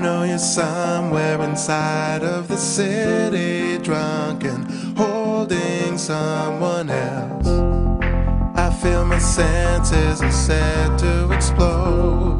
know you're somewhere inside of the city, drunk and holding someone else. I feel my senses are set to explode.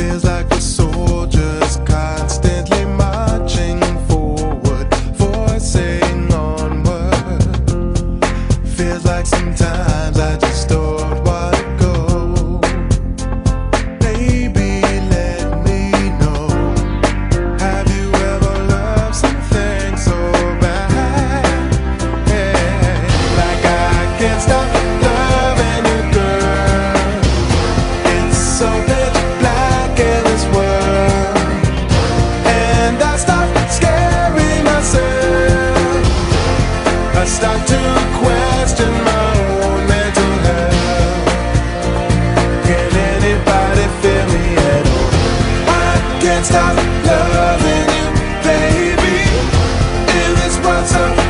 feels like a soldier's constantly marching forward, forcing onward. Feels like sometimes. stop loving you, baby. And it's what's up.